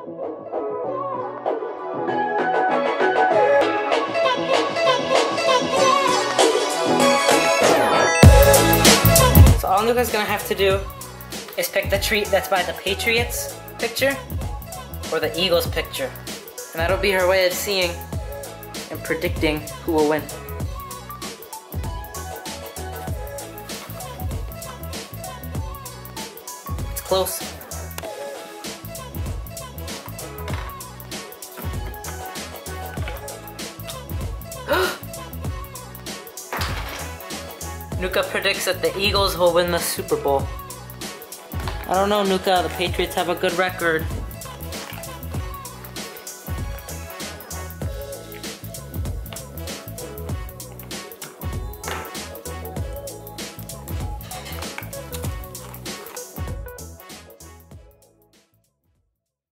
So all Nukka's gonna have to do is pick the treat that's by the Patriots picture or the Eagles picture. And that'll be her way of seeing and predicting who will win. It's close. Nukka predicts that the Eagles will win the Super Bowl. I don't know, Nukka. The Patriots have a good record